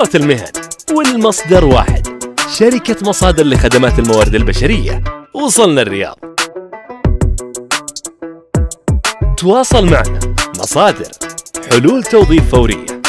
إدارة المهن والمصدر واحد. شركة مصادر لخدمات الموارد البشرية. وصلنا الرياض. تواصل معنا. مصادر. حلول توظيف فورية.